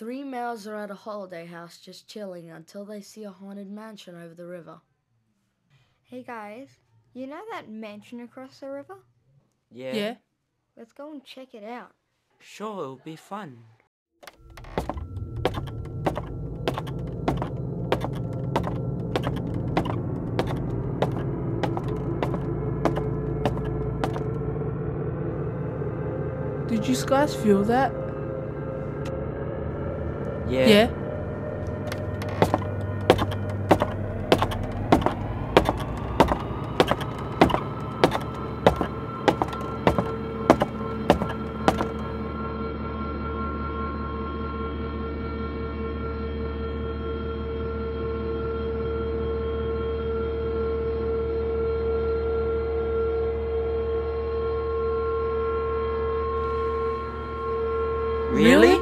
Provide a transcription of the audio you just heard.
Three males are at a holiday house just chilling until they see a haunted mansion over the river. Hey guys, you know that mansion across the river? Yeah. Yeah. Let's go and check it out. Sure, it'll be fun. Did you guys feel that? Yeah. Yeah. Really?